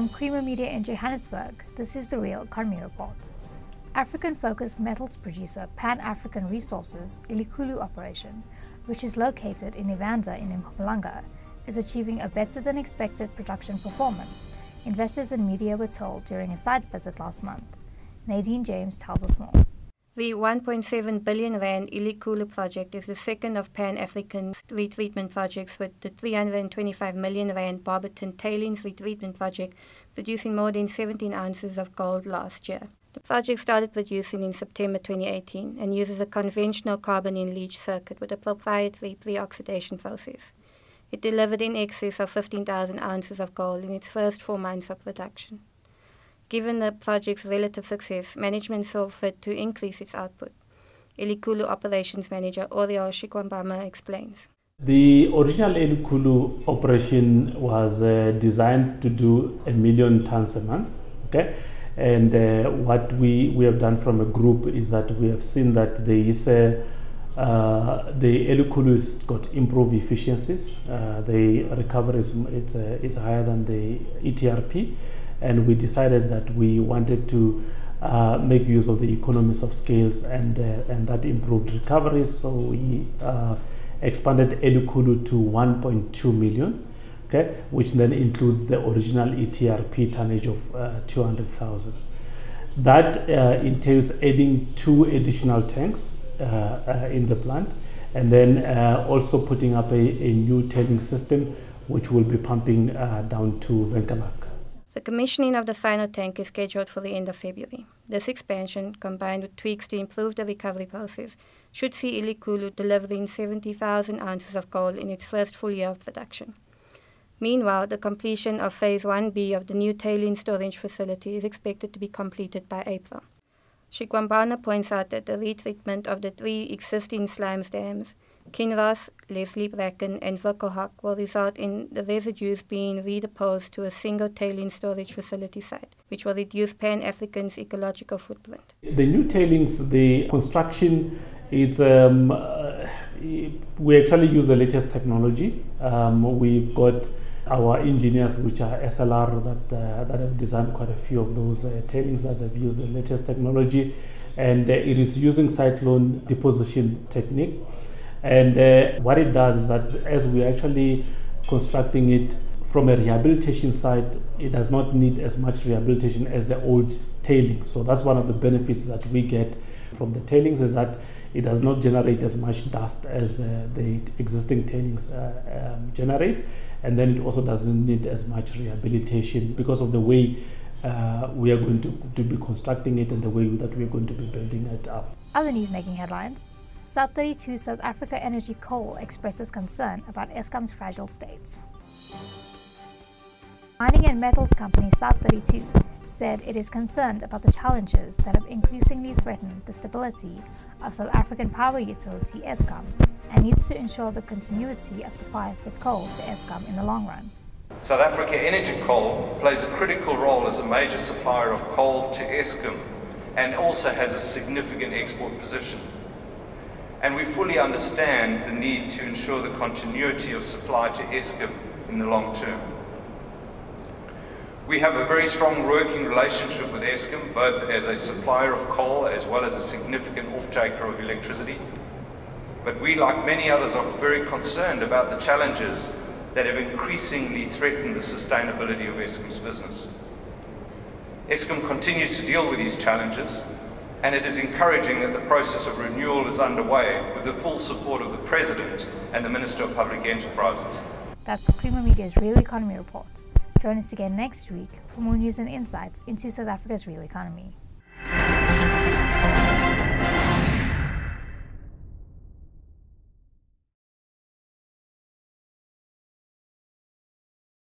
From Creamer Media in Johannesburg, this is the Real Economy Report. African focused metals producer Pan African Resources Elikhulu operation, which is located in Evander in Mpumalanga, is achieving a better than expected production performance, investors and media were told during a site visit last month. Nadine James tells us more. The 1.7 billion rand Elikhulu project is the second of Pan-African's retreatment projects with the 325 million rand Barberton tailings retreatment project producing more than 17 ounces of gold last year. The project started producing in September 2018 and uses a conventional carbon in leach circuit with a proprietary pre-oxidation process. It delivered in excess of 15,000 ounces of gold in its first four months of production. Given the project's relative success, management saw fit to increase its output. Elikhulu operations manager Oriel Shikwambana explains. The original Elikhulu operation was uh, designed to do a million tons a month. Okay, and uh, what we, we have done from a group is that we have seen that there is a uh, the Elikhulu has got improved efficiencies. Uh, the recovery is, it's, uh, is higher than the ETRP and we decided that we wanted to uh, make use of the economies of scales and uh, and that improved recovery. So we uh, expanded Elikhulu to 1.2 million, okay, which then includes the original ETRP tonnage of uh, 200,000. That uh, entails adding two additional tanks uh, in the plant, and then also putting up a, a new tailing system, which will be pumping down to Winkelhaak. The commissioning of the final tank is scheduled for the end of February. This expansion, combined with tweaks to improve the recovery process, should see Elikhulu delivering 70,000 ounces of gold in its first full year of production. Meanwhile, the completion of Phase 1B of the new tailing storage facility is expected to be completed by April. Shikwambana points out that the retreatment of the three existing slime dams Kinross, Leslie Bracken, and Winkelhaak will result in the residues being redeposed to a single tailings storage facility site, which will reduce Pan African's ecological footprint. The new tailings, the construction, it's um, uh, we actually use the latest technology. Um, we've got our engineers, which are SLR, that uh, that have designed quite a few of those uh, tailings that have used the latest technology, and uh, it is using cyclone deposition technique. And uh, what it does is that as we're actually constructing it from a rehabilitation site, it does not need as much rehabilitation as the old tailings. So that's one of the benefits that we get from the tailings is that it does not generate as much dust as uh, the existing tailings uh, um, generate. And then it also doesn't need as much rehabilitation because of the way uh, we are going to, to be constructing it and the way that we're going to be building it up. Other news making headlines. South32 South Africa Energy Coal expresses concern about Eskom's fragile state. Mining and Metals Company South32 said it is concerned about the challenges that have increasingly threatened the stability of South African power utility Eskom and needs to ensure the continuity of supply of its coal to Eskom in the long run. South Africa Energy Coal plays a critical role as a major supplier of coal to Eskom and also has a significant export position and we fully understand the need to ensure the continuity of supply to Eskom in the long term. We have a very strong working relationship with Eskom, both as a supplier of coal as well as a significant off-taker of electricity. But we, like many others, are very concerned about the challenges that have increasingly threatened the sustainability of Eskom's business. Eskom continues to deal with these challenges and it is encouraging that the process of renewal is underway with the full support of the President and the Minister of Public Enterprises. That's Creamer Media's Real Economy Report. Join us again next week for more news and insights into South Africa's real economy.